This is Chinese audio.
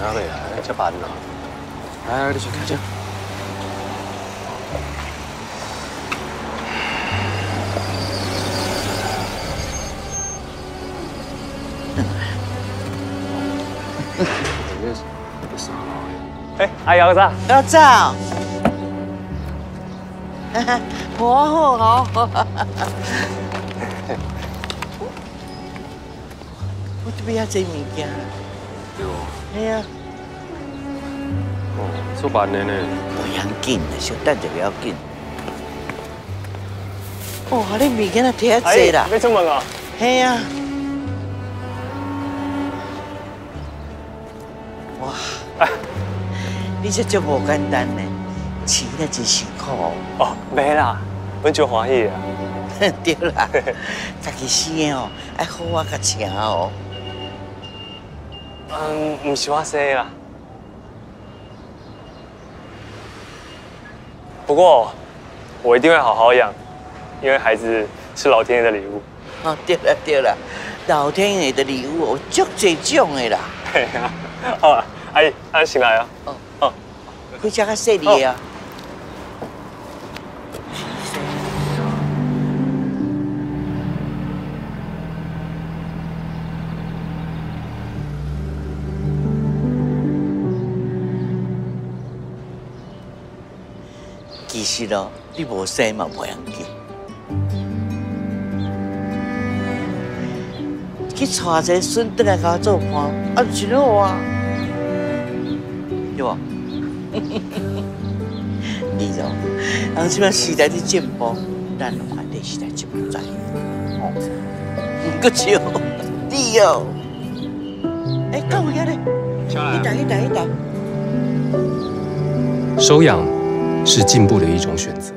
啊未来这办呐？哎，你去看去。哎，阿瑶子，要照，我好好，我这边要这物件，哎呀，哦，做办的呢？不要紧的，小等就不要紧。哦，你物件啊，摕啊济啦，要出门啊？嘿呀，哇，你这就无简单呢，饲得真辛苦哦。哦，没啦，阮就欢喜啊。对啦，家己生的哦，爱好我甲请哦。嗯，唔是我生的啦。不过我一定会好好养，因为孩子是老天爷的礼物。哦，对了对了，老天爷的礼物有足济种的啦。嘿啊，好啊，阿姨，安醒来啊。哦哦，回家较细腻啊。其实咯，你无生嘛无要紧，去查一个孙回来甲我做伴，啊，就真好啊，对无？你咯，人即摆时代的进步，咱用反对时代进步在，哦，唔够笑，你哦，哎，到位啊咧，你打一打一打。收养是进步的一种选择。